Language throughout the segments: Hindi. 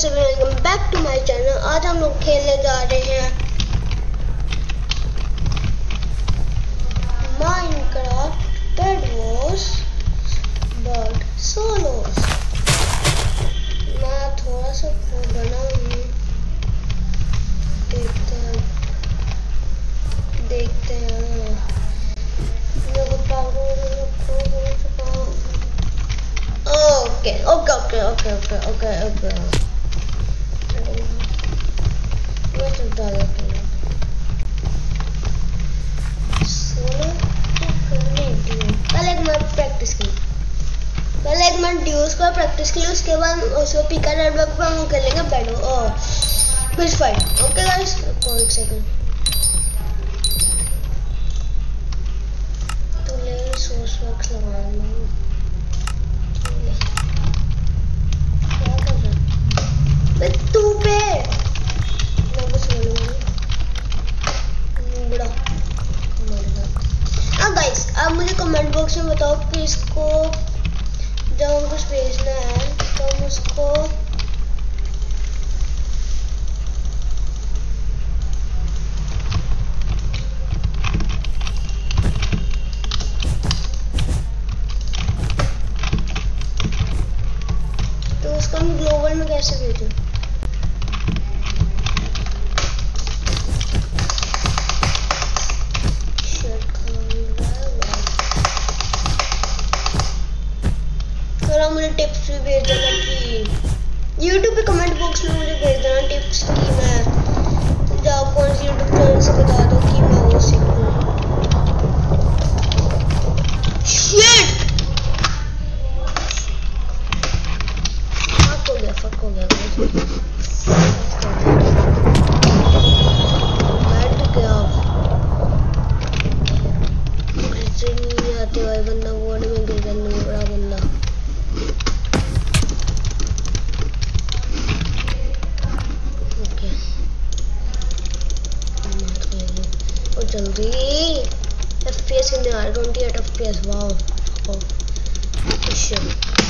Guys welcome back to my channel आज हम लोग खेलने जा रहे हैं Minecraft bed wars bird solos मैं थोड़ा सा बना हूँ देखते हैं। देखते हूँ। Okay okay okay okay okay okay. Practice की की उसके बाद उसको पिका नेटवर्क पर हम कर लेंगे, बैठो। और फिर फाइट ओके गाइस एक सेकंड तो ले सोर्स वर्क्स लगा लूँ क्या कर रहा है बे तू पे मैं कुछ बोलूँगा बड़ा मर गया हाँ गाइस आप मुझे कमेंट बॉक्स में बताओ कि इसको जब हमको भेजना है। तो हम उसको थोड़ा टिप्स भी भेज देना कि यूट्यूब पे कमेंट बॉक्स में मुझे भेज देना टिप्स की मैं जब कौन सी यूट्यूब चैनल से बता दो कि मैं वो सीखूं ओ जल्दी एफपीएस कितने आ रहे 28 FPS wow oh shit Fuck!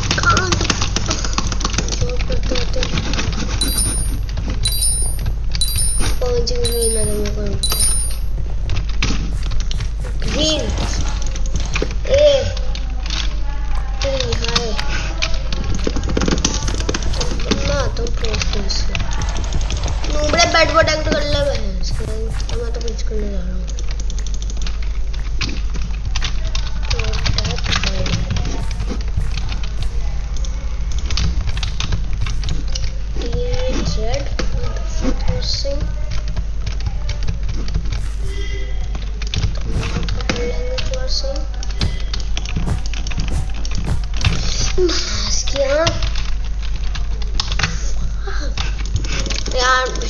कौन सी ग्रीन है मेरे को ग्रीन ए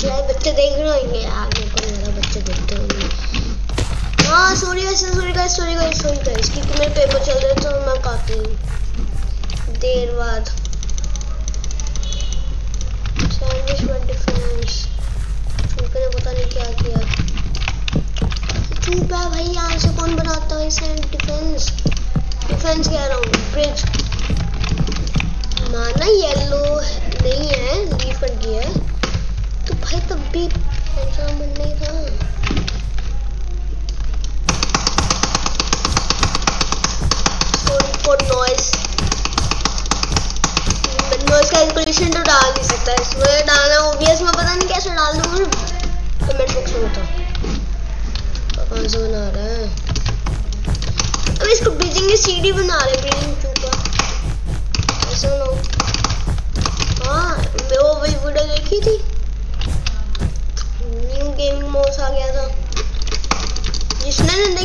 यार बच्चे देख रहे होंगे मेरे को मेरा बच्चे देखते होंगे हाँ sorry guys sorry guys sorry guys sorry guys क्योंकि मेरे पेपर चल रहे तो मैं काफ़ी देर बाद। सैंडविच में डिफरेंस उनके पता नहीं क्या किया। चुप है भाई, यहाँ से कौन बनाता है? डिफेंस डिफेंस कह रहा हूँ ब्रिज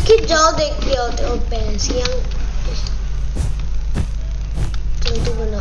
इसकी जॉ देख रही होते हो पेंसिल तो बना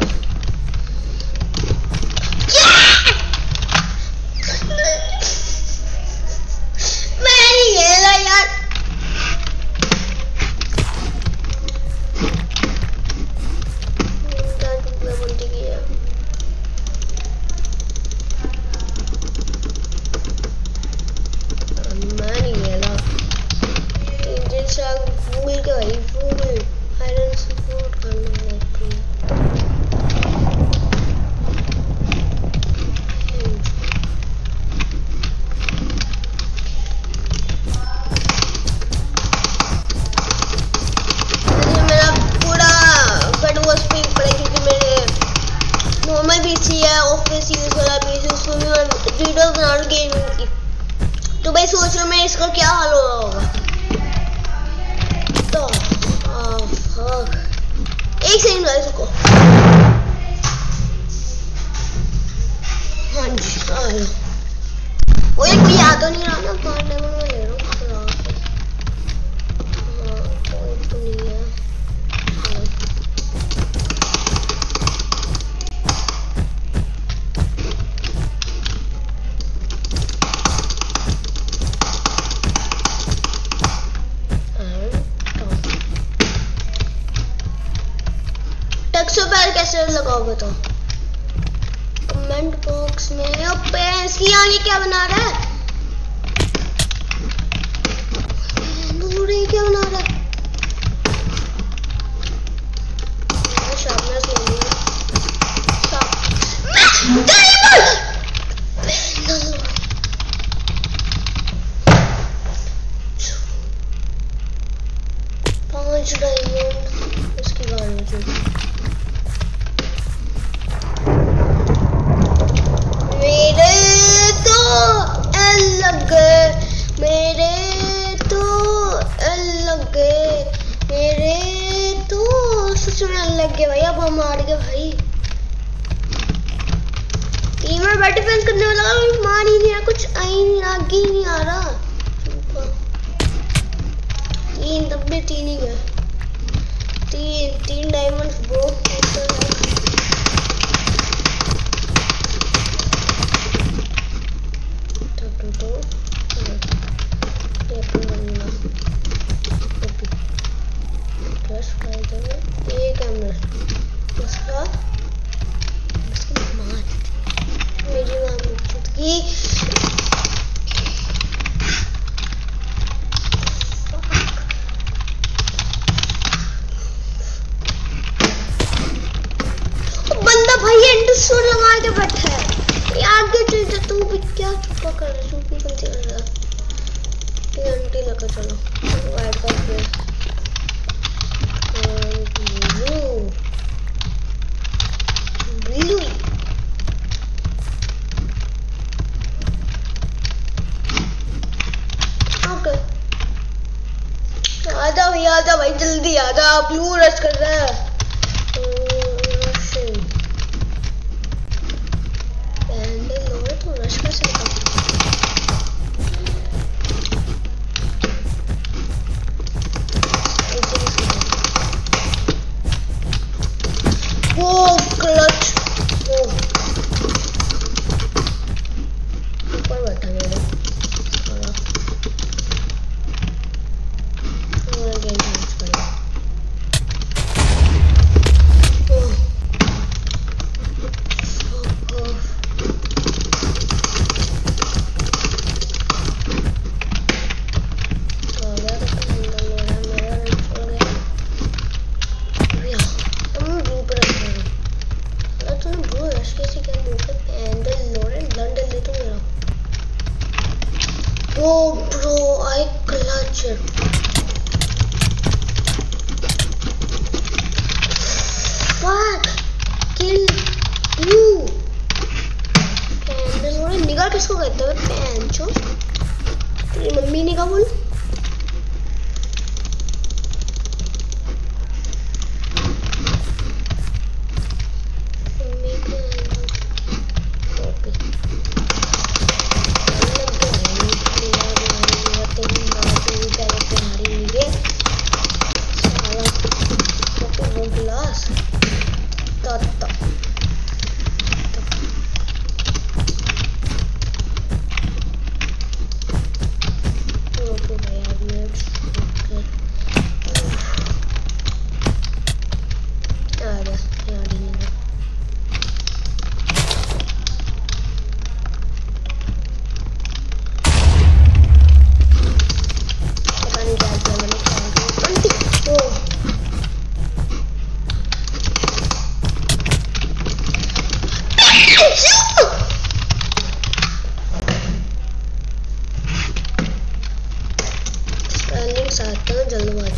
को हाँ जी हाँ। वो ये कोई याद तो नहीं रहा। इसकी आगे क्या बना रहा है? गए भाई, अब हम हार गए भाई। टीम में बैट फेंस करने वाला मार ही नहीं रहा, कुछ आई नहीं रहा, आगे ही नहीं आ रहा। तीन, तब तीन ही गए तीन तीन डायमंड्स ब्रो आजा भाई आजा भाई जल्दी आजा। आप क्यों रश कर रहे हैं?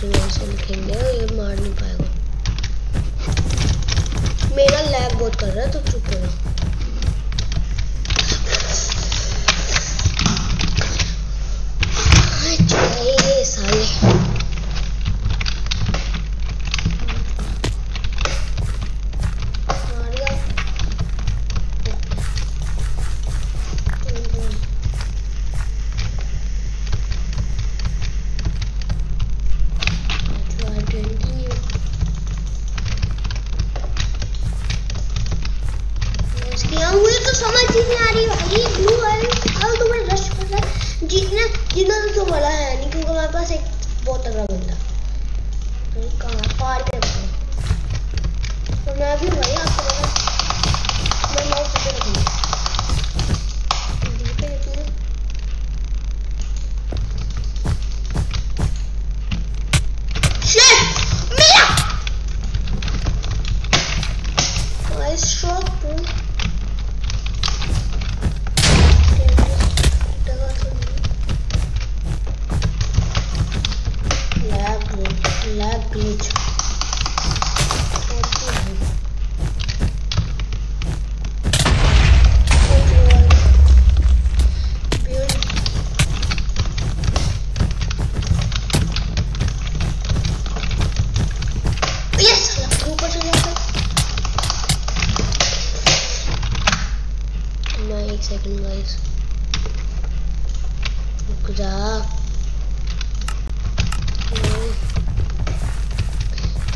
बैटरी में ये मार नहीं पाएगा। मेरा लैब बहुत कर रहा है तो चुप करो। समझ ही नहीं आ रही भाई ब्लू है और तो मैं रश कर रहा जीतना, जितना तो, तो बड़ा है नहीं क्योंकि हमारे पास एक बहुत तगड़ा बंदा कहाँ पार कर तो मैं भी भाई आपको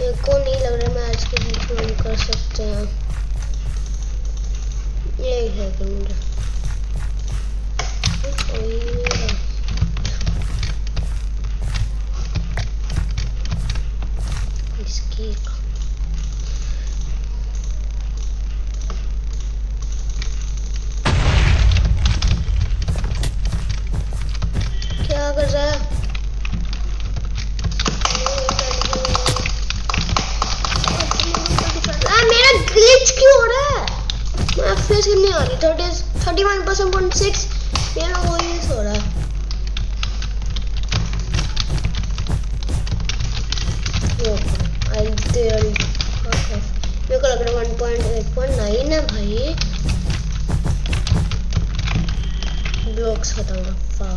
को नहीं लग रहा मैं आज के बीच में कर सकते हैं। ये है मेरा ग्लिच क्यों हो। रहा है मैं एफपीएस नहीं आ रही। Thirty thirty one percent point six मेरा वही हो रहा है। मेरे को लग रहा है है भाई। ब्लॉक्स खत्म हुआ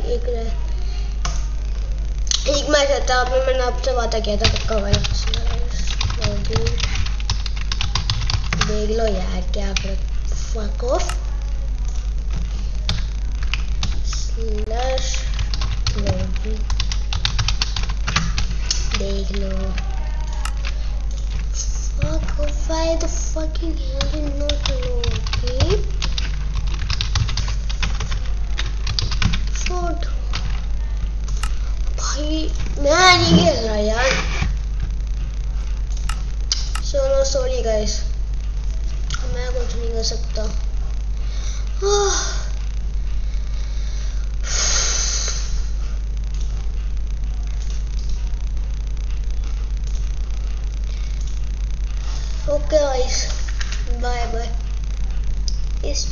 गाइस नहीं एक एक मैच आता आपने मैंने आपसे बात किया था पक्का वाला देख लो यार क्या फिर फक ऑफ़ स्लैश लॉगी देख लो fuck off. Why the fucking hell you not logging shot भाई मैं नहीं खेल रहा यार चलो सॉरी गाइस मैं कुछ नहीं कर सकता ओके गाइस बाय बाय इस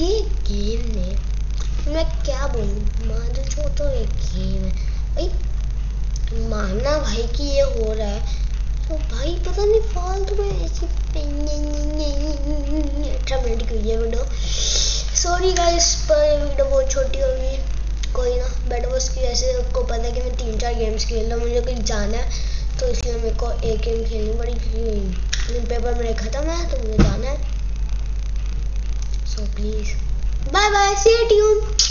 ये गेम ने मैं क्या बोलूँ मान तो एक गेम है भाई मानना भाई कि ये हो रहा है तो भाई पता नहीं फालतू में ऐसी अठारह मिनट की है वीडियो सॉरी गाइस पर ये वीडियो बहुत छोटी होगी कोई ना बट वो उसकी वैसे आपको पता है कि मैं तीन चार गेम्स खेल रहा हूँ मुझे कहीं जाना है तो इसलिए मेरे को एक गेम खेलनी पड़ी पेपर मेरे ख़त्म है तो मुझे जाना है Please. Bye bye. Stay. Tuned.